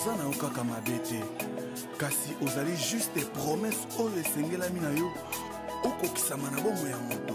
oza na yo kaka mabe te kasi ozali juste promese oyo esengelami na yo okokisama na bomoi ya moto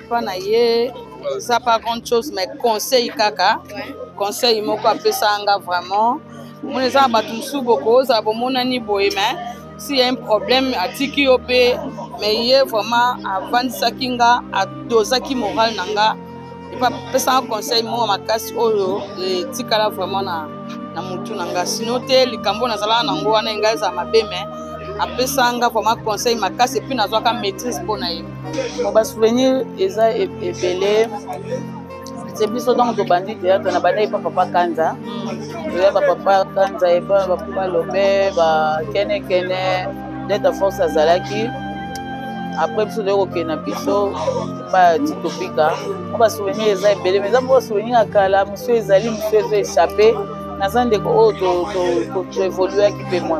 Pas na ye eza pas grande chose mais conseil kaka conseil moko apesa nga vraiment omona eza na bato mosusu bokozala bomonani boye mais si ya un problème atiki yo mpe mais ye vraiment avandisaki nga adozaki morale na nga epa apesanga conseil moko makasi oyo etikala vraiment na, na motu na nga sino te likambo nazalaka na yango wana engai ezala mabe mais apesanga vraiment conseil makasi epuis nazwaka maîtrise mpo na ye Bon, ba souvenir eza e- ebele c'est biso donc tobandi théâtre na banda epa papa kanza toya ba papa kanza epa ba papa lobe ba kene kene deta force azalaki après biso toyei kokende na biso ba titopika mpo ba souvenir eza ebele mais eza mpo ba souvenir ya kala mosu ezali mosu ezo échappe naza ndeko oyo toevoluaki mpe mwa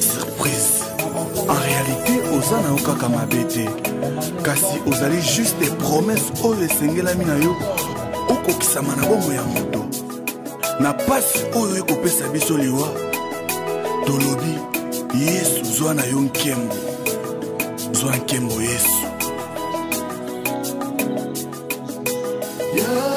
surprise en réalité oza na yo kaka mabe te kasi ozali juste promesse oyo esengelami na yo okokisama na bomoi ya moto na mpasi oyo ekopesa biso liwa tolobi yesu zwa na yo nkembo zwa nkembo yesu yeah.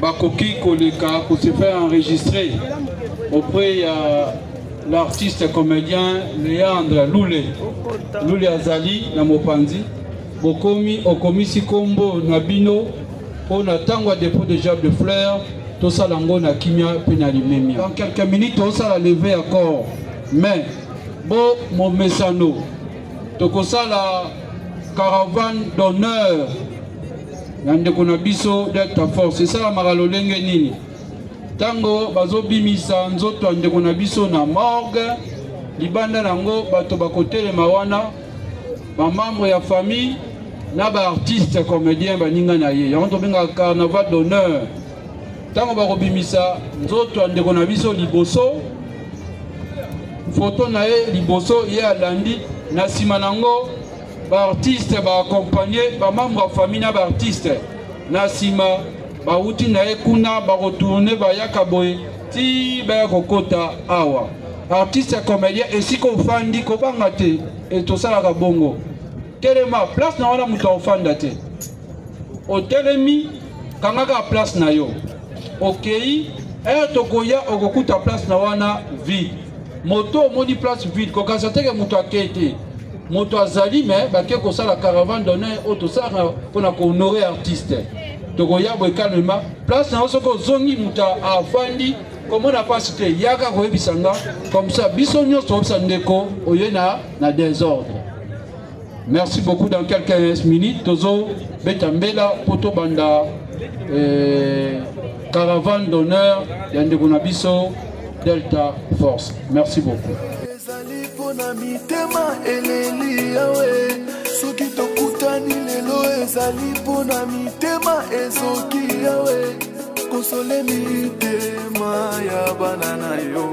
bakoki koleka ko se faire enregistrer auprès ya l'artiste comédien Leandre Lule Lule azali na mopanzi bokomi okomisi kombo na bino mpo na ntango ya dépôt de jab de fleur tosala yango na kimia mpe na limemia dans quelques minutes tosala leve ya corps mais bo momesano tokosala caravane d'honneur ya ndeko na biso delta force esalamaka lolenge nini ntango bazobimisa nzoto ya ndeko na biso na morgue libanda na yango bato bakotelema wana bamembre ya famille na baartiste comédien baninga na ye yango tobengaka carnaval d'honneur ntango bakobimisa nzoto ya ndeko na biso liboso foto na ye liboso ye alandi na nsima na yango baartiste baakompagne bamembre ya famille na baartiste na nsima bawuti na ye kuna bakotourne bayaka boye ti baya kokota awa artiste ya comédien esika ofandi kobanga te e, tosalaka bongo telema place na wana moto aofanda te otelemi kanga kaka place na yo okei ere tokoya okokuta place na wana vide moto omoni place vide kokanisa teke moto akei te moto azali me bake kosala caravane d'honneur oyo tosalaka mpo na kohonore artiste tokoya boye calmema place na yo soki ozongi moto afandi komona mpasi te yaka koyebisa nga comme ça biso nyonso toyebisa ndeko oye na, na desordre Merci beaucoup dans quelques minutes tozo beta mbela poto banda eh, caravane d'honneur ya ndeko na biso Delta Force. Merci beaucoup. ezali mpo na mitema eleli yawe soki tokutani lelo ezali mpo na mitema ezoki yawe kosole mitema ya bana na yo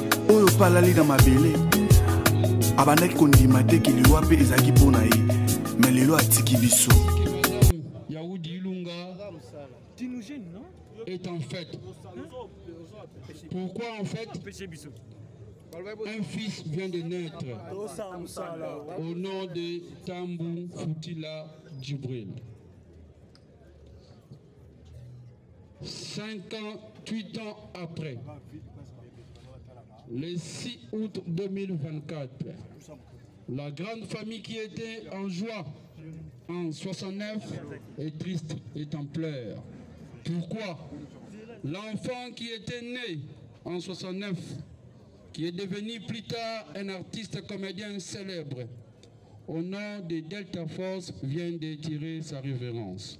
oyo mpe alali na mabele abandaki kondima te ke liwa mpe ezalaki mpo na ye me lelo atiki biso yaudi ilunga est en fait pourquoi en fait un fils vient de naître au nom de Tambu Futila Djibril. 58 ans après, le 6 août 2024, la grande famille qui était en joie en 69 est triste, et en pleurs. Pourquoi L'enfant qui était né en 69 qui est devenu plus tard un artiste comédien célèbre. Au nom de Delta Force, vient de tirer sa révérence.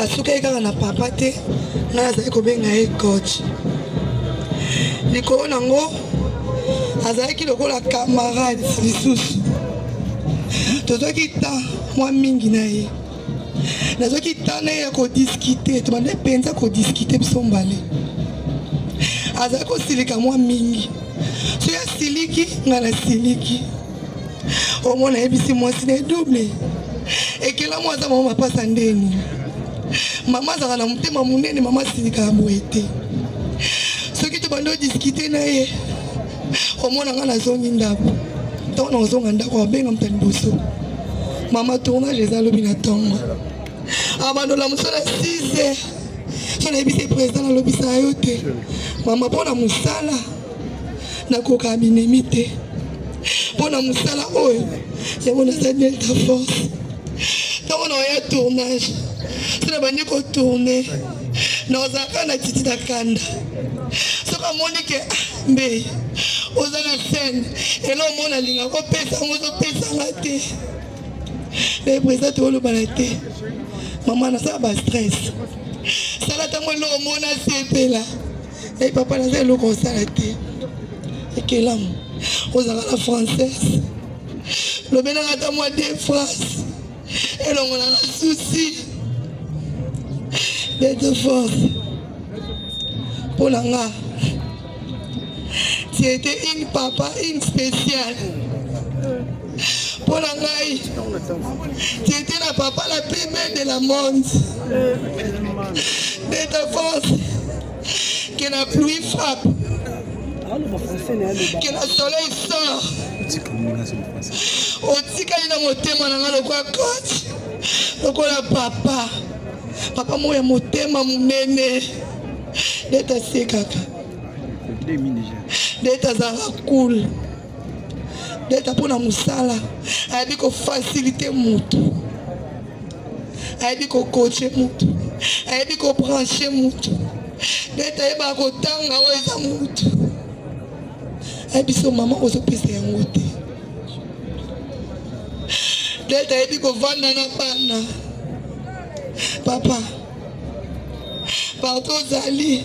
asukaki kaka na papa te ngai azali kobenga ye coach likolo nango azalaki lokola camarade lisusu tozwaki temps mwa mingi na ye nazwaki temps na ye ya kodiskute tobandaki mpenza kodiskute biso mbale azali kosilika mwa mingi soki asiliki ngai nasiliki omona yebisi mwasi na edouble ekelamu aza mama mapasa ndeni mama azalaka na motema monene mama asilikaka boye te soki tobandi odiskite na ye omona ngai nazongi ndako ntango na ozonga ndako abenga moto ya liboso mama tournage eza lobi na ntongo abandola mosala 6 heures so nayebisi président nalobisa yo te mama mpo na mosala nakoka binemi te mpo na mosala oyo yango naza delta force ntango na oya tournage so na bandi kotourne naozalaka na titi na kanda soki amoni ke ah, mbe oza na scène elo omona alinga kopesa yango ozopesanga te me président tokolobana te mama nasala bastress sala ntango eloko omona sepela Hey, eh, papa naza eloko osala te ekelamu ozalaka na française lobelaka ata mwa de france elongolaka susi de force mpo na nga tiete une papa une spéciale mpo na ngai tete na papa la plus belle de la monde de ta force que la pluie frappe que la soleil sort otikali na motema na ngai lokola coach lokola papa papa moko ya motema monene nde tasekaka nde tazalaka cool beta mpo na mosala ayebi kofasilite motu ayebi kokoche motu ayebi kobranche motu beta ayebaka kotanga oyo eza motu ayebi so mama ozopesa yango te beta ayebi kovanda na bana papa partout ozali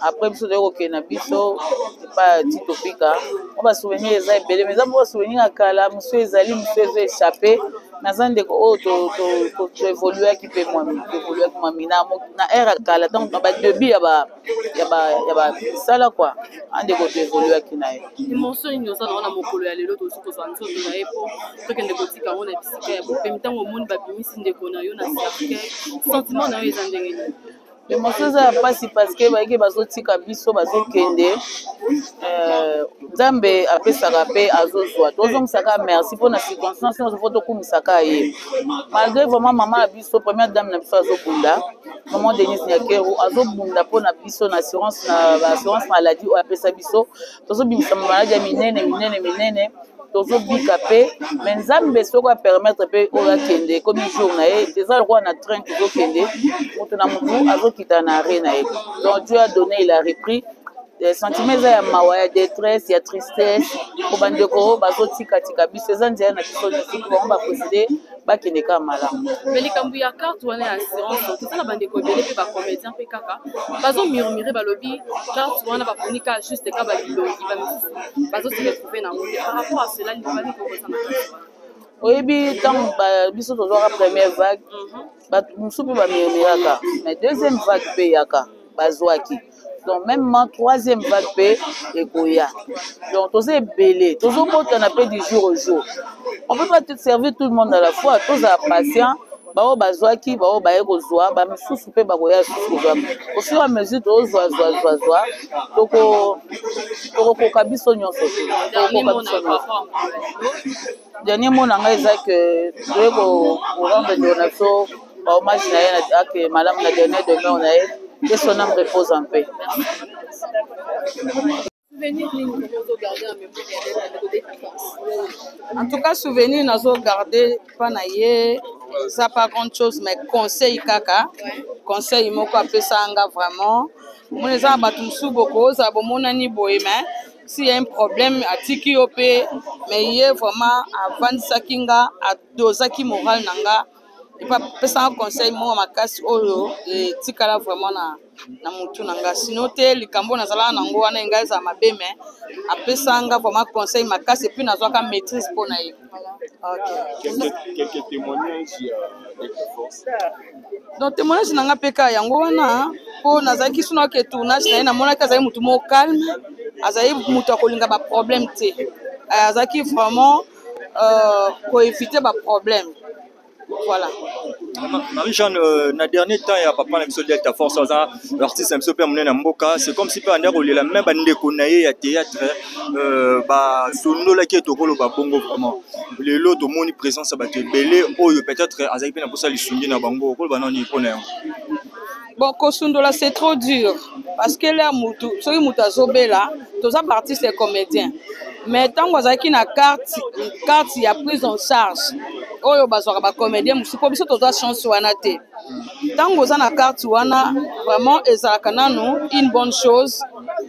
après biso toyei kokende na biso epa tito pika mwa basouvenir eza ebele ma eza mwa basouvenir ya kala mosu ezali mosu ezo échappe naza ndeko oyo toevoluaki mpe mwami toevoluaki mwami na aire ya kala ntango na badebut ya basala kua andeko toevoluaki na ye limonso nini oza nango na mokolo ya lelo tosi kozwa nzoto na ye mpo tokende kotika yango na bisika ya bopemi ntango omoni babimisi ndeko na yo na cercueil sentiment na yo eza ndenge nini emotion eza ya mpasi parceke bayike bazotika biso bazokende euh, nzambe apesaka mpe azozwa tozongisaka merci mpo na circonstance nyonso mpo tokumisaka ye malgré vraiment mama ya biso première dame na biso azobunda maman denise nyakeru azobunda mpo na biso na assurance na baassurance maladie oyo apesa biso tozobimisa maladi ya minene minene minene tozobika mpe me nzambe soko apermettre mpe oyo akende ekomi jour na ye eza lokola na train tozokende moto na motu azokita na arret na ye donc dieu a donné il a repris eh, sentiment eza ya mawa ya détresse ya tristesse po bandeko bazotikatika biso eza nzela na biso nyonso bango bapreside bakende kaka malamu mais likambo ya carte wana ya assurance toza na bandeko ebele mpe bacomédien mpe kaka bazo murmure balobi carte wana baponi ka juste ka babilongi bamisusu bazotiretrouve nango te par rapport à cela libani kokozana oyebi ntango biso tozwaka première vague mhm. bato mosusu mpe bamurmuraka mais deuxième vague mpe eyaka bazwaki donc memement troisième vague mpe ekoya donc toza ebele tozobotana mpe du jour au jour on peut pas tout servir tout le monde à la fois tozala patient baoyo bazwaki baoyo baye kozwa bamisusu mpe bakoya lisusu kozwa ofur a mesure tozwa zwa zwa zwa tokokoka biso nyonso te tokokoka biso nyonso dernier mot na ngai eza ke toye korendre dona biso ba hommage na ye ake malamu na dernier demeure na ye que son âme repose en paix en tout cas souvenir nazo garde mpa na ye eza pas grande chose mais conseil kaka conseil moko apesa nga vraiment omoni eza na bato mosusu bokozala bomonani boye mais si ya un problème atiki yo mpe mais ye vraiment avandisaki nga adozaki morale na nga epesanga conseil moko makasi oyo etikala vraiment na, na mutu na nga sino te likambo nazalaka na yango wana engai ezala mabe me apesanga vraiment conseil makasi epuis nazwaka maîtrise mpo na ye donc témoignage na nga mpe kaka yango wana mpo nazalaki sino ake tournage na ye namonaki azali motu moko calme azali motu akolinga baproblème te eh, azalaki vraiment euh, ko éviter ba problème voilà marie-jeanne euh, na dernier temps ya papa na biso delta force aza artiste na biso mpe monene ya mboka c'est comme si mpe anda kolela me bandeko na ye ya théâtre euh, basundolaki ete okoloba bongo vraiment lelo tomoni présence ya bato ebele oyo peut-être azalaki mpe na mposa lisungi na bango okoloba nani mpo na yango bon kosundola c'est trop dur parce que lea mutu soki mutu azobela toza baartiste ya comédien mais ntango azalaki na carte carte ya prise en charge oyo bazwaka bacomédien mosusu mpo biso tozwa chance wana te ntango oza na carte wana vraiment ezalaka nanu une bonne chose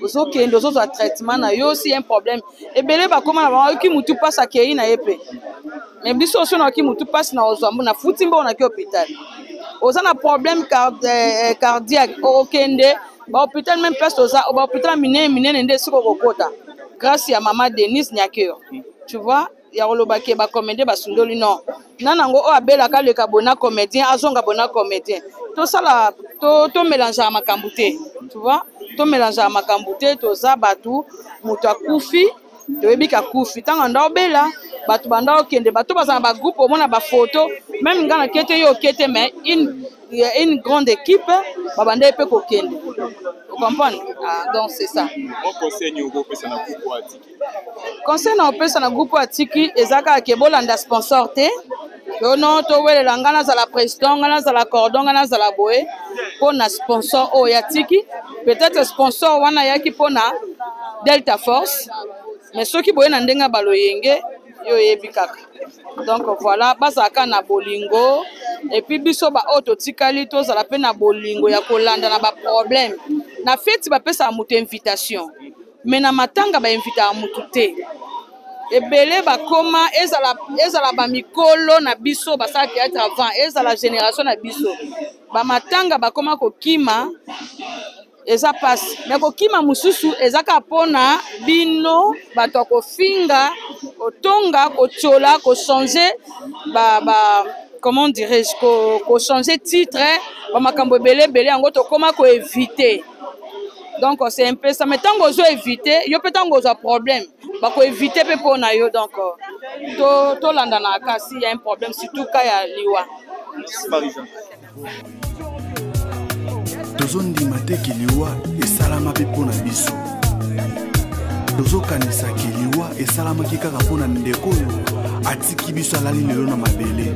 ozokende ozozwa traitement na yo si un problème ebele bakoma na bango ayoki mutu mpasi akei na ye mpe me biso oso nayoki mutu mpasi na ozwa mbo nafuti mbongo naki hôpital oza na problème eh, eh, cardiaque okende bahôpital meme place oza bahôpital minene minene nde esika okokota grâce ya mama denise nyakeo tu vois ya koloba ke bacomédien basundoli non na nango oyo abelaka aleka bona comédien azonga bona comédien tosala tomelangeaka to makambo te tu vois tomelangeaka makambo te toza bato moto akufi toyebi kakufi ntango anda obela bato banda okende bato bazala na bagroupe omona bafoto meme ngai nakete yo okete mais une, une grande équipe babanda ye mpe kokende okomprendre ah, donc c'est ça conseil na opesa na groupe oyo atiki eza kaka ke bolanda sponsor te yono towelela ngai nazala président ngai nazala cordon ngai nazala boye mpo na sponsor oyo atiki peut-être sponsor wana ayaki mpo na delta force mais soki boye na ndenge ya baloyenge yo oyebi kaka donc voilà bazala kaka na bolingo epuis biso baoyo oh, totikali tozala mpe na bolingo ya kolanda na baproblème na feti bapesaka moto invitation mais na matanga ba invitaka mutu te ebele bakoma ezala, ezala bamikolo na biso basala théâtre avant ezala génération na biso bamatanga bakoma kokima eza mpasi me kokima mosusu eza kaka mpona bino bato ya kofinga kotonga kotyola kochange ba, ba, comment dirais-je kochange titre bamakambo ebele ebele yango tokoma koevite donc c'est un peu ça mais ntango ozo éviter yo mpe ntango ozwa problème bakoevite mpe mpo na yo donc euh, tolandana to kasi ya un problème surtout ka ya liwa tozondima te ke liwa esalama mpe mpo na biso tozokanisa ke liwa esalamaki kaka mpo na ndeko oyo atiki biso alali lelo na mabele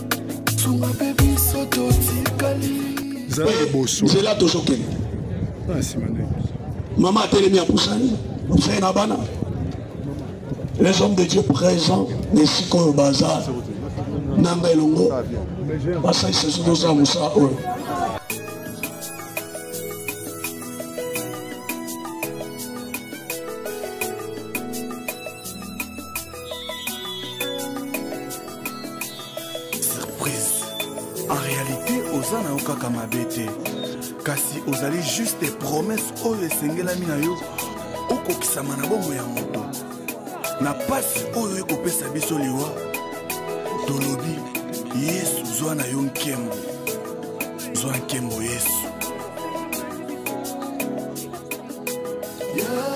nzela tozokende mama atelemi apusani mpe na bana les hommes de dieu présent na esika oyo baza nanga elongo basalisa biso tozala mosala oyo surprise en réalité oza na yo kaka mabe te kasi ozali juste promesse oyo esengelami na yo okokisama na bomo ya moto na mpasi oyo ekopesa biso liwa tolobi yesu zwa na yo nkembo zwa nkembo yesu yeah.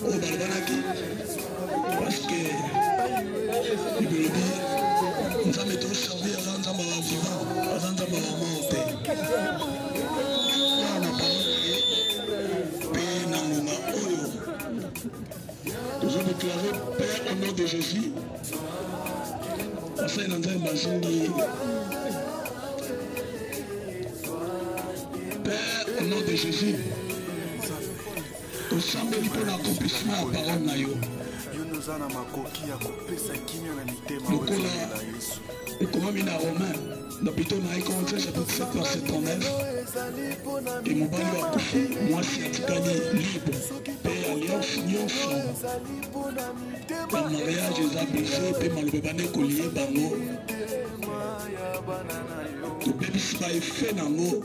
oyo balobanaki parceke bibelobi nzambe tosabi aza nzambe ya vivan aza nzambe ya mao te wana na parole na ye mpe na ngonga oyo tozo deklare père au nom de jésus basali na nzambe bazongi père au nom de jésus tosambeli mpo na accomplissement ya parole na yo oza na makoki ya kopesa kimia na mitema lokola ekomami na romain lopito na ye contre chapitre 7 verset 39 e mobali wa kufi mwasi atikali libre mpe alliance nyonso ya mariage eza brise mpe maloba ebanda ekoliye bango tobebisi baefe nango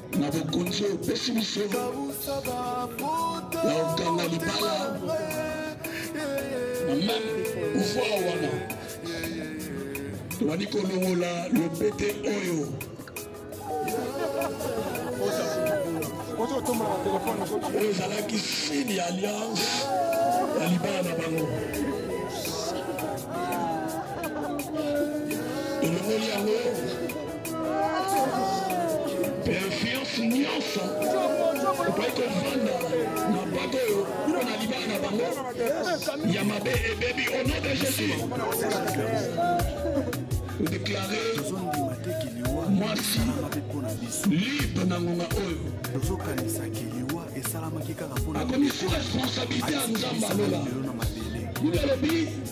na bokonzi oyo opesi biso na okanga libala na meme pouvoir wana tobandi kolongola lopete oyo oyo ezalaki sini ya alliance ya libala na bango elongoli yango Perfiance nyonso ekoki kovanda na bato oyo mpo na libala na bango ya mabe ebebi au nom de Jésus. Déclaré mwasi libre na ngonga oyo akomi sous responsabilité ya Nzambe alola. Biblia alobi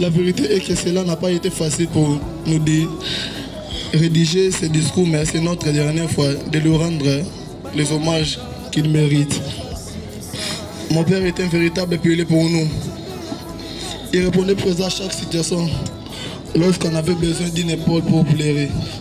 La vérité est que cela n'a pas été facile pour nous de rédiger ce discours, mais c'est notre dernière fois de lui rendre les hommages qu'il mérite. Mon père était un véritable pilier pour nous. Il répondait présent à chaque situation lorsqu'on avait besoin d'une épaule pour pleurer.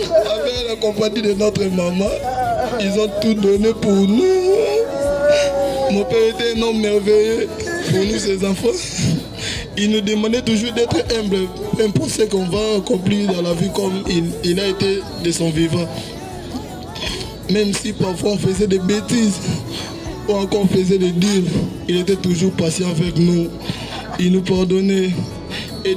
Avec la compagnie de notre maman, ils ont tout donné pour nous. Mon père était un homme merveilleux pour nous, ses enfants il nous demandait toujours d'être humble, même pour ce qu'on va accomplir dans la vie comme il, a été de son vivant. Même si parfois on faisait des bêtises ou encore faisait des deals, il était toujours patient avec nous. Il nous pardonnait et,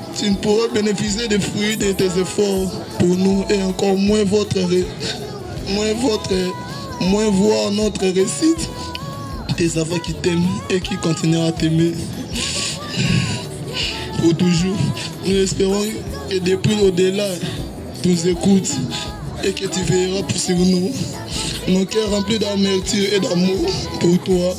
tu ne pourras bénéficier des fruits de tes efforts pour nous et encore moins votre, moins votre, moins voir notre réussite. des enfants qui t'aiment et qui continueront à t'aimer pour toujours. Nous espérons que depuis au-delà, tu nous écoutes et que tu veilleras pour nous. Nos cœurs remplis d'amertume et d'amour pour toi.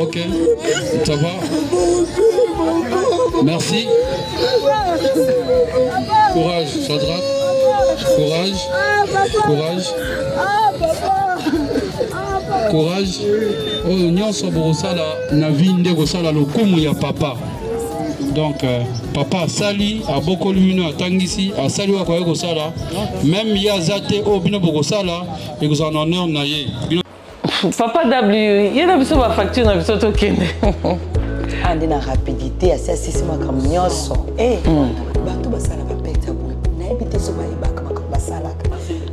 Ok, ça va. Merci. Courage, Sadra. Courage. Courage. Courage. Oh, nyonso bokosala na vie nde kosala lokumu ya papa donc euh, papa asali abokoli bino atangisi asali oyo akoki kosala meme ye aza te oyo bino bokosala ekozala na honneur na ye papa w ye na biso bafacture na biso tokende ande na rapidité asi asisi makambo nyonso eh. hmm. bato basalaka pete ya boye nayebi te so bayebaka makambo basalaka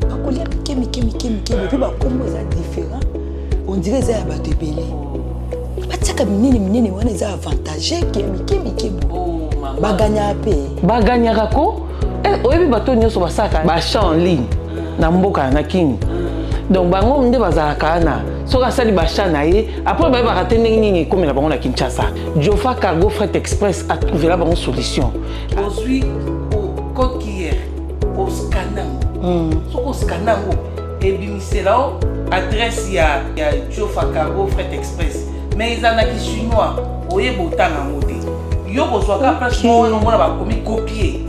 bakolia mike mike mike mike epuis bakombo eza différent ondire eza ya bato ebele batiaka minene minene wana eza avantage ke mike mike bo oh, baganyaka mpe baganyaka ko Eh, oyebi bato nyonso basalaka bachat en ligne na mboka na kini donc bango nde bazalaka na soki asali bachat na ye apres bayebaka te ndenge nini ekomela bango na kinshasa jofa cargo fret express atrouvela bango solution ozwi code kier oscana yango soki oscana yango ebimisela o adresse ya, ya jofa cargo fret express mais eza na kisuinois oye botanga yango te yo kozwa ka place moko wana omona bakomi kopie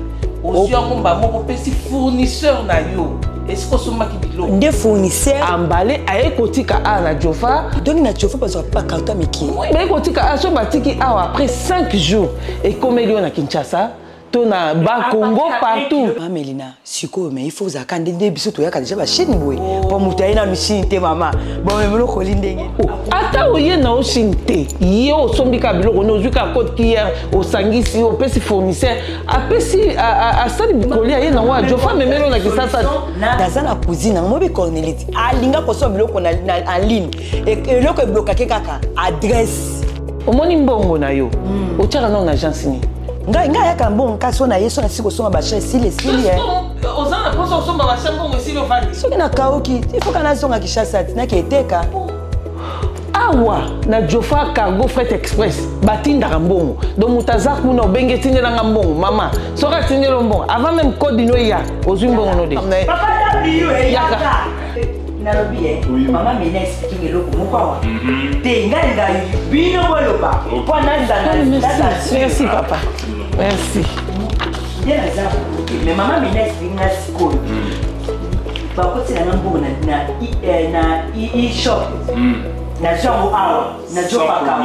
ozwi yango mba moko opesi fournisseur na yo esika osombaki biloko nde fournisseur ambale aye kotika awa na jofa donki na jofa bazwaka bakarto ya mike baye kotika awa so batiki awa après 5 jours ekomeli yo na kinshasa to na bakongo partout mamelina sikoyo me ifo ozalaka nde nde biso toyaka deja bashini boye mpo moto aye nanu shini te mama bomemolokoli ndenge oh, ata oye na oshini te ye osombi kaka biloko ni ozwi kaka cote kier osangisi opesi fournisseur apesi asali bikoli aye nango ajofa amemelo na kisasa naza na cousine yango mobi cornelite alinga kosomba biloko na en ligne e, eloko eblokake kaka adresse omoni mbongo na yo hmm. otyaka nao na agence nini ngai ngai ayaka na mbongo nkasi wana ye soki asili kosomba basha esili esili eh. oza na mposa kosomba basha mbongo esili ovandi soki nakauki ifoka nazonga kishasa ti nake eteka awa na jofa cargo fret express batindaka mbongo donc moto aza kuna obenge etindelanga mbongo mama soki atindelo mbongo avant meme code ino eya ozwi mbongo no de yaka nalobi ye eh, mama mena explikinga eloko moko awa mhm. te ngai ngai bino boloba mpo nazangamerci papa merci nde naza me mama mena explikinga sikoyo mhm. bakoti nanga mbongo na e-shop nazwi yango awa nazopaka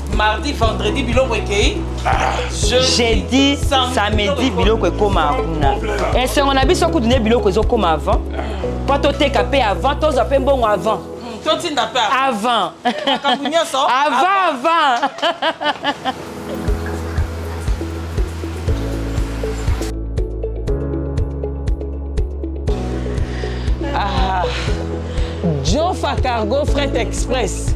mardi vendredi biloko ekei jeudi samedi biloko ekoma kuna esengo na biso kutu nde biloko ezokoma avant mpo toteka mpe avant tozwa mpe mbongo avant totinda mpe avant makambo nyonso avant avant ah. jofa cargo fret express